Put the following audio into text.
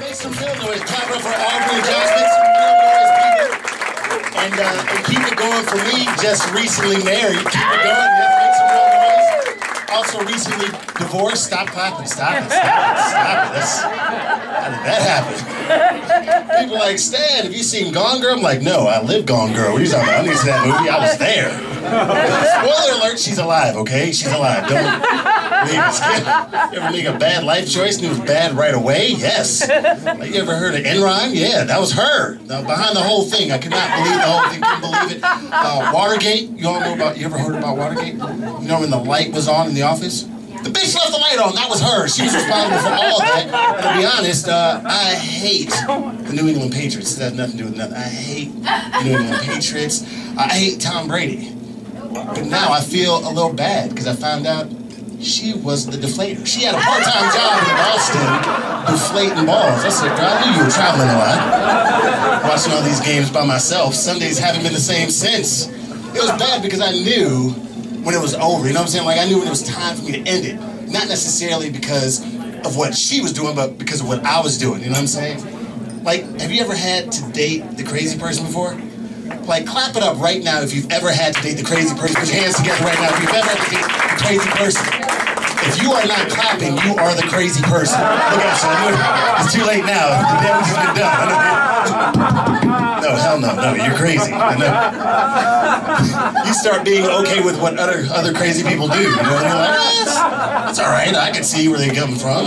Make some real noise. Clap up for Aubrey Johnson. Some real noise. And, uh, and keep it going for me. Just recently married. Keep it going. Yeah, make some real noise. Also recently divorced. Stop clapping. Stop it. Stop it. Stop it. How did that happen? People like, Stan, have you seen Gone Girl? I'm like, no, I live Gone Girl. What are you talking about? I didn't see that movie. I was there. Spoiler alert, she's alive, okay? She's alive. Don't. You ever make a bad life choice and it was bad right away? Yes. Like, you ever heard of Enron? Yeah, that was her. Now, behind the whole thing, I could not believe the whole thing. Couldn't believe it. Uh, Watergate, you all know about, you ever heard about Watergate? You know when the light was on in the office? The bitch left the light on. That was her. She was responsible for all that. To be honest, uh, I hate the New England Patriots. That has nothing to do with nothing. I hate the New England Patriots. I hate Tom Brady. But now I feel a little bad because I found out she was the deflator. She had a part-time job in Boston deflating balls. I said, girl, I knew you were traveling a lot. Watching all these games by myself. Sundays haven't been the same since. It was bad because I knew when it was over. You know what I'm saying? Like I knew when it was time for me to end it. Not necessarily because of what she was doing, but because of what I was doing. You know what I'm saying? Like, have you ever had to date the crazy person before? Like, clap it up right now if you've ever had to date the crazy person. Put your hands together right now if you've ever had to date the crazy person. If you are not clapping, you are the crazy person. Look at you. It's too late now. The damage has been done. No, hell no, no, you're crazy. You start being okay with what other other crazy people do. You know, and you're like, eh, it's, it's all right. I can see where they're coming from.